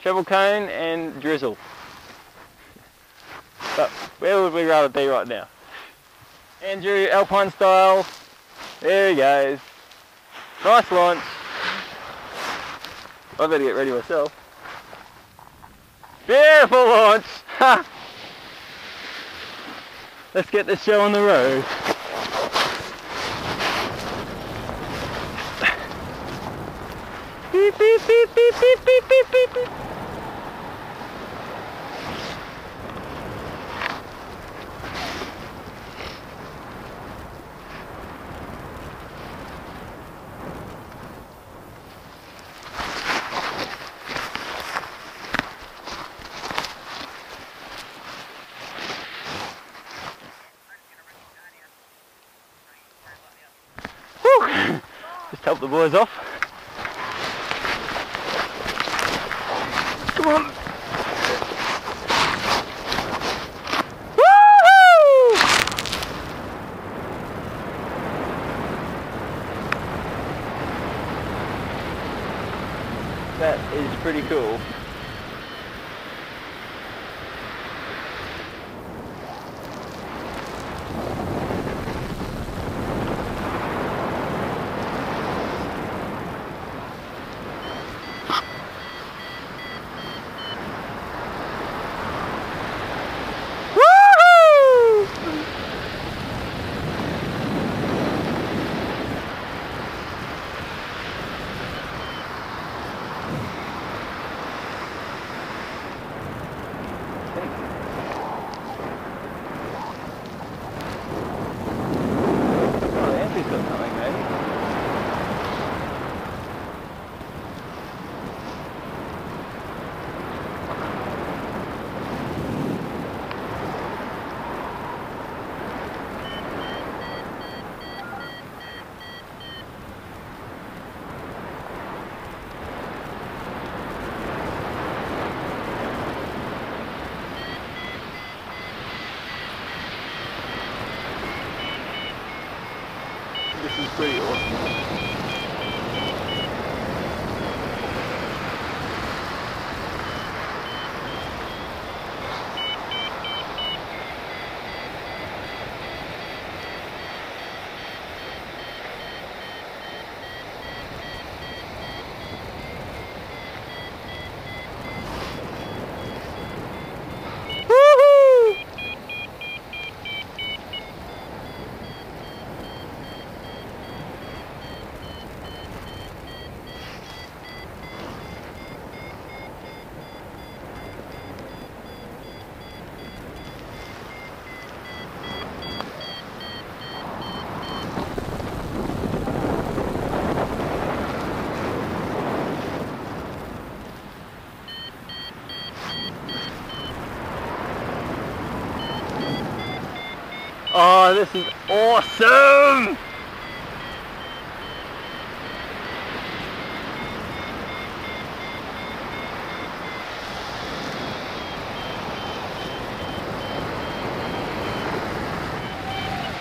treble cone and drizzle. But where would we rather be right now? Andrew, Alpine style. There he goes. Nice launch. I better get ready myself. Beautiful launch. Let's get this show on the road. Beep, beep, beep, beep, beep, beep, beep, beep. Just help the boys off. Come on. That is pretty cool. This is pretty awesome. Oh, this is awesome!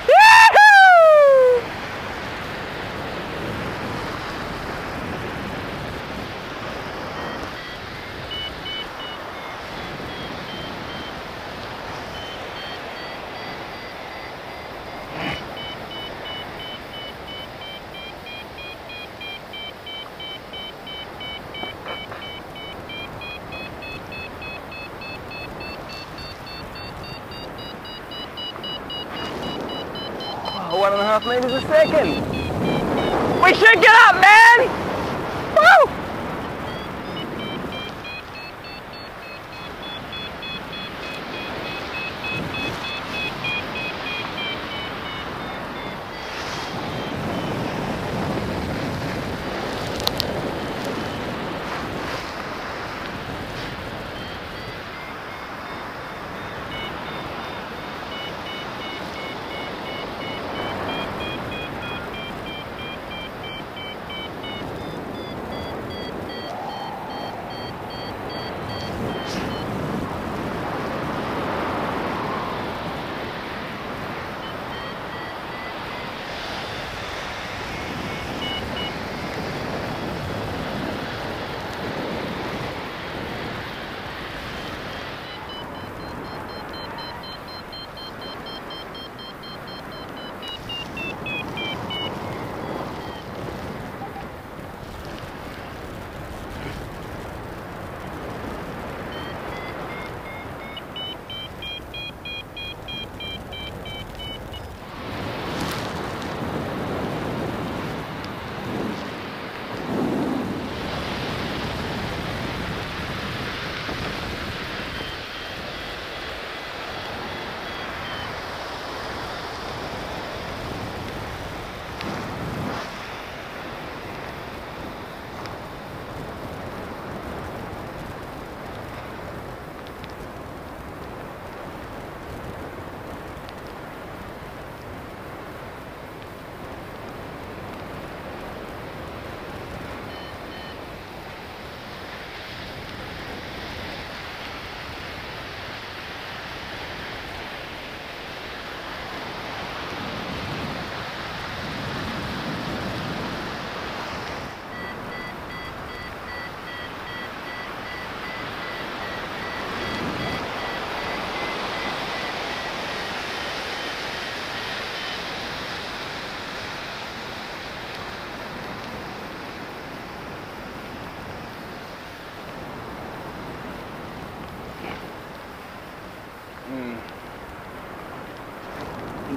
Yahoo! Oh, one and a half meters a second. We should get up, man!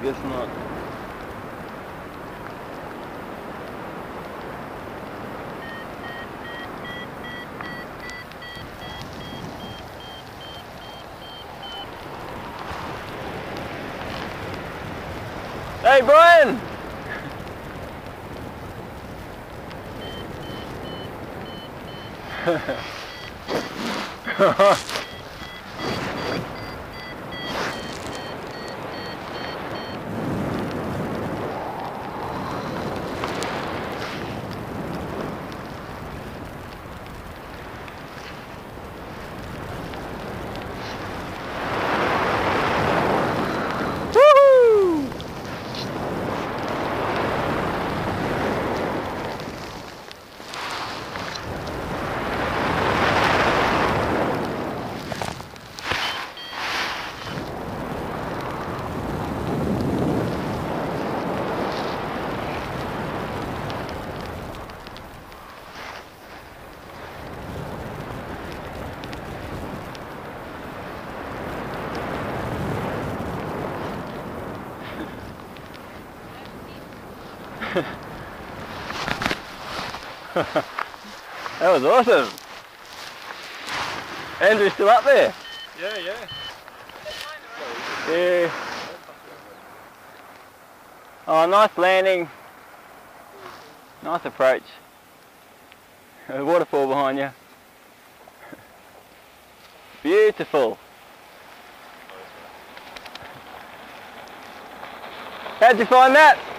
Guess not. Hey Brian! Woohoo! that was awesome. Andrew's still up there. Yeah, yeah. Yeah. Oh, nice landing. Nice approach. A waterfall behind you. Beautiful. How'd you find that?